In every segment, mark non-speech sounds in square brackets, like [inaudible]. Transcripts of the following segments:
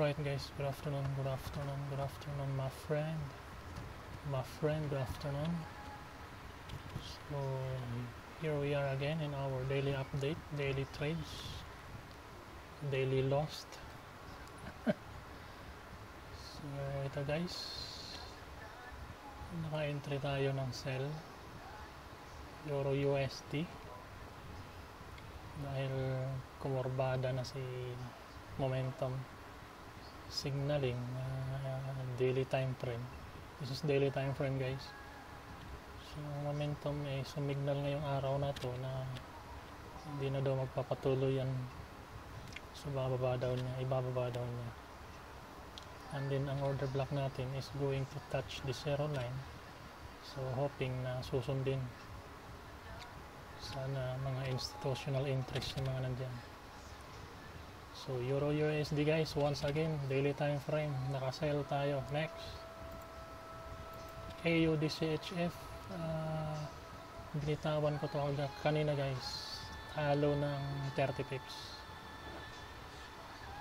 Right guys, good afternoon, good afternoon, good afternoon my friend. My friend, good afternoon. So here we are again in our daily update, daily trades, daily lost. [laughs] so ito guys, naka-entry tayo ng sell Euro USD dahil kumorbada na si momentum signaling uh, daily time frame. This is daily time frame guys. So momentum ay sumignal ngayong araw na to na hindi na daw magpapatuloy yan. So bababa daw niya ibababa daw niya. And then ang order block natin is going to touch the zero line. So hoping na susundin. Sana mga institutional interest yung mga nandyan so Euro USD guys once again daily time frame nakasell tayo. Next. AUD CHF uh, binitawan ko to agad kanina guys. Talo ng 30 pips.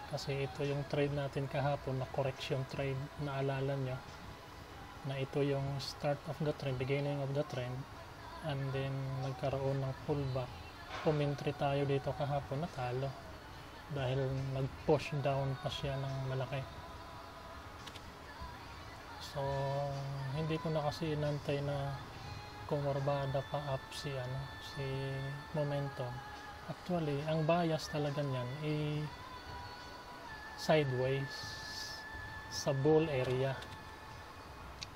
Kasi ito yung trade natin kahapon na correction trade naalala nyo na ito yung start of the trend beginning of the trend and then nagkaroon ng pullback. Pumentry tayo dito kahapon natalo dahil nag-push down pa siya ng malaki. So hindi ko na kasi inantay na kumorbada pa up si ano si momentum. Actually ang bias talaga niyan ay sideways sa bull area.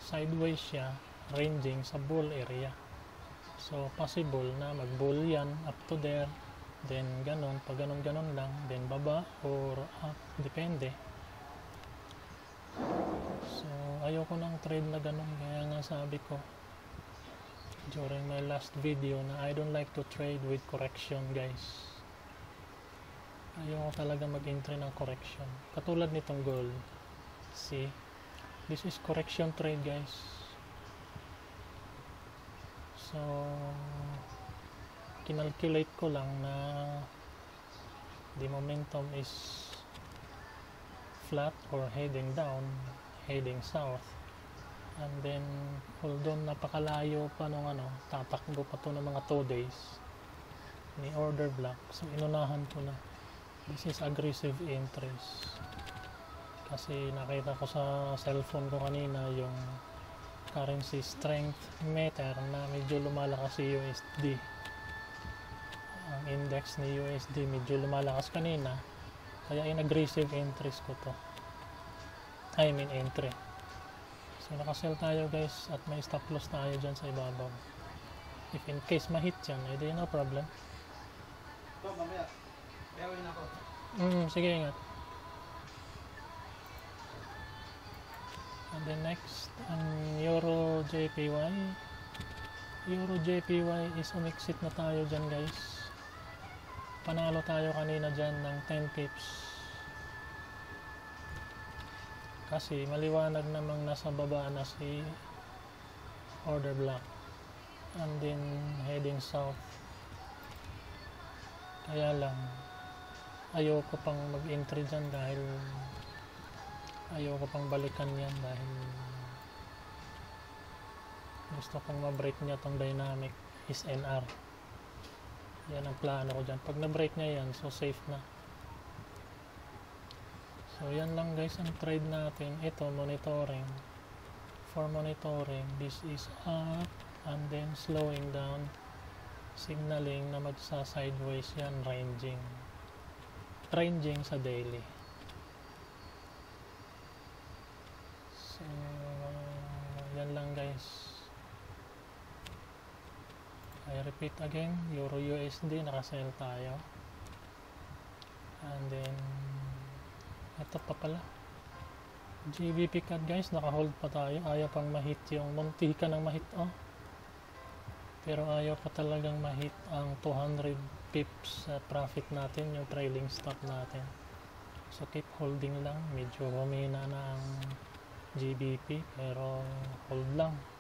Sideways siya ranging sa bull area. So, possible na mag-bull yan up to there. Then, ganon. Pag ganon-ganon lang. Then, baba or up. Depende. So, ayoko ng trade na ganon. Kaya nga sabi ko during my last video na I don't like to trade with correction, guys. Ayoko talaga mag-entry ng correction. Katulad nitong gold. See? This is correction trade, guys So, kinalculate ko lang na the momentum is flat or heading down, heading south. And then, although napakalayo pa nung ano, tatakbo pa to ng mga 2 days ni order block. So, inunahan ko na. This is aggressive entries. Kasi nakita ko sa cellphone ko kanina yung currency strength meter na medyo lumalakas si USD ang index ni USD medyo lumalakas kanina. Kaya in aggressive entries ko to. I mean entry. So nakasell tayo guys at may stop loss tayo dyan sa ibabaw. If in case mahit yan edi no problem. Ito, mamaya. Gawin ako. mm, sige ingat. And then next ang Euro JPY Euro JPY is umixit na tayo dyan guys panalo tayo kanina dyan ng 10 pips. Kasi maliwanag namang nasa baba na si order block and then heading south. Kaya lang ayoko pang mag entry dyan dahil ayoko pang balikan yan dahil gusto kong ma-break niya tong dynamic is NR yan ang plano ko dyan. Pag na-break niya yan so safe na. So yan lang guys ang trade natin. Ito monitoring. For monitoring this is up and then slowing down. Signaling na magsa sideways yan ranging. Ranging sa daily. So, yan lang guys. I repeat again, Euro USD, nakasell tayo. And then, ito pa pala. GBP CAD guys, naka-hold pa tayo. Ayaw pang mahit yung, munti ka ng mahit oh. Pero ayaw pa talagang mahit ang 200 pips sa profit natin, yung trailing stop natin. So keep holding lang, medyo humina na ang GBP pero hold lang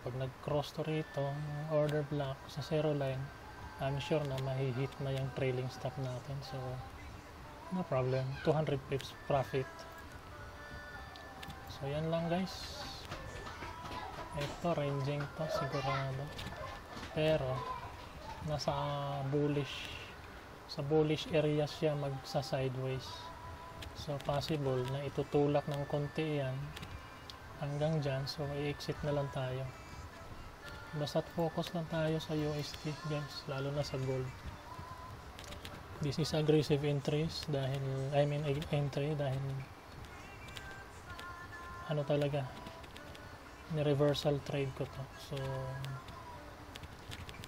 pag nag cross to rito order block sa zero line I'm sure na mahihit na yung trailing stop natin. So no problem. 200 pips profit. So yan lang guys. Ito ranging to sigurado. Pero nasa bullish sa bullish area siya magsa sideways so possible na itutulak ng konti yan hanggang dyan. So i-exit na lang tayo basta't focus lang tayo sa USD guys lalo na sa gold. This is aggressive entries dahil I mean entry dahil ano talaga ni reversal trade ko to. So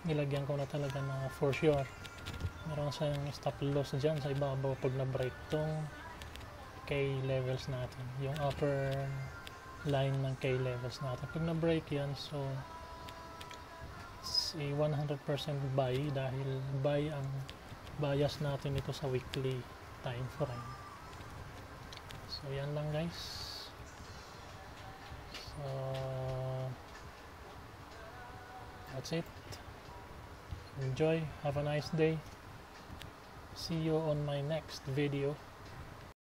nilagyan ko na talaga na for sure. Meron siyang stop loss dyan sa ibabaw pag na break tong K levels natin. Yung upper line ng K levels natin. Pag na break yan so si 100% buy dahil buy ang bias natin ito sa weekly time frame. So yan lang guys. So that's it. Enjoy. Have a nice day. See you on my next video